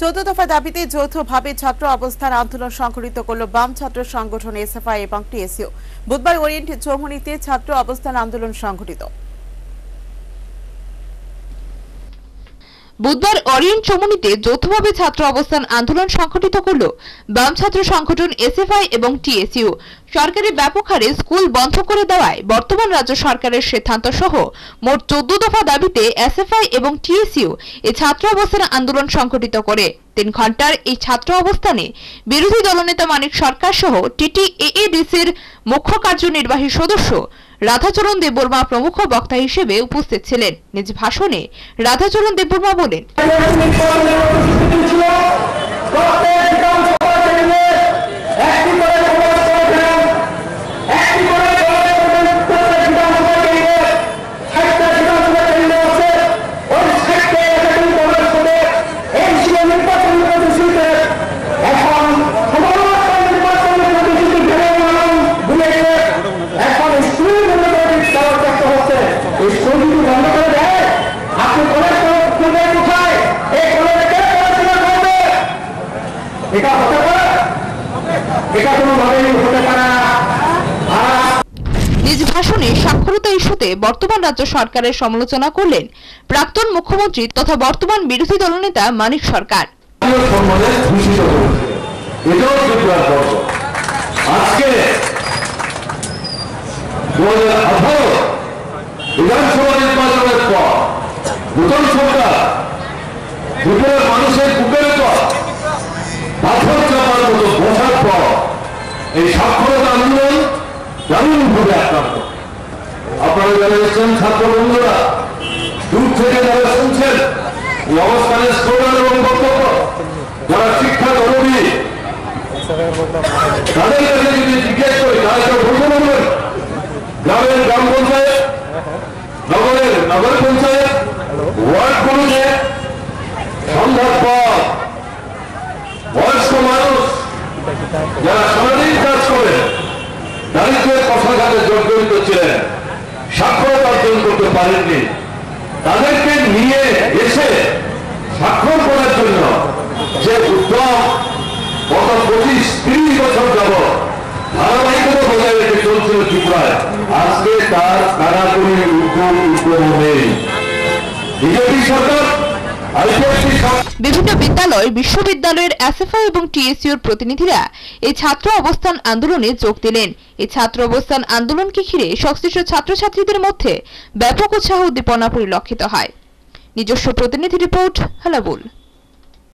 চৌদ্দ দফা দাবিতে যৌথভাবে ছাত্র অবস্থান আন্দোলন সংঘটিত করল বাম ছাত্র সংগঠন এসএফআই এবং টিএসইউ। বুধবার ওরিয়েন্ট চৌমুনিতে ছাত্র অবস্থান আন্দোলন সংঘটিত। বুধবার অরিয়ন চমুনিতে যৌথভাবে ছাত্র অবস্থান আন্দোলন সংগঠিত করল বাম ছাত্র সংগঠন এসএফআই এবং টিএসইউ। সরকারি ব্যাপক হারে স্কুল বন্ধ করে দেওয়ায় বর্তমান রাজ্য সরকারের সিদ্ধান্ত সহ মোট চোদ্দ দফা দাবিতে এসএফআই এবং টিএসইউ এ ছাত্র অবস্থান আন্দোলন সংগঠিত করে। তিন ঘণ্টার এই ছাত্র অবস্থানে বিরোধী দলনেতা মানিক সরকার সহ টিটিএএডিসির মুখ্য কার্যনির্বাহী সদস্য রাধাচরণ দেববর্মা প্রমুখ বক্তা হিসেবে উপস্থিত ছিলেন। নিজ ভাষণে রাধাচরণ দেববর্মা বলেন এই স্কুল বন্ধ করে দেয়। আপনি কলেজ করবেন কোথায় এই কলেজে কে পড়াশোনা করবে? এটা হতে পারে? এটা কোনোভাবেই হতে পারে না। নিজ ভাষণে সাক্ষরতা ইস্যুতে বর্তমান রাজ্য সরকারের সমালোচনা করলেন প্রাক্তন মুখ্যমন্ত্রী তথা বর্তমান বিরোধী দলনেতা মানিক সরকার। আজকে নতুন সরকার ত্রিপুরার মানুষের বুকের উপর পাথর চাপার মতো বসার পর এই সাক্ষরতা আন্দোলন দারুণভাবে আক্রান্ত। আপনারা যারা এসেছেন, ছাত্র বন্ধুরা, দূর থেকে যারা শুনছেন, এই অবস্থানের স্লোগান এবং বক্তব্য, যারা শিক্ষা কর্মী, তাদের কাছে যদি জিজ্ঞেস করি তারা বলতে পারবেন গ্রামের গ্রাম ওয়ার্ডগুলোতে সন্ধ্যার বয়স্ক মানুষ যারা সারাদিন কাজ করেন দারিদ্রের কষাঘাতে জর্জরিত ছিলেন সাক্ষরতা অর্জন করতে পারেননি। তাদেরকে নিয়ে এসে স্বাক্ষর করার জন্য যে উদ্যম, গত পঁচিশ তিরিশ বছর যাব ধারাবাহিকতা বজায় রেখে চলছিল ত্রিপুরায়, আজকে বিভিন্ন বিদ্যালয়, বিশ্ববিদ্যালয়ের এসএফআই এবং টিএসইউর প্রতিনিধিরা এই ছাত্র অবস্থান আন্দোলনে যোগ দিলেন। এই ছাত্র অবস্থান আন্দোলনকে ঘিরে সংশ্লিষ্ট ছাত্রছাত্রীদের মধ্যে ব্যাপক উৎসাহ উদ্দীপনা পরিলক্ষিত হয়। নিজস্ব প্রতিনিধি রিপোর্ট হালাবুল।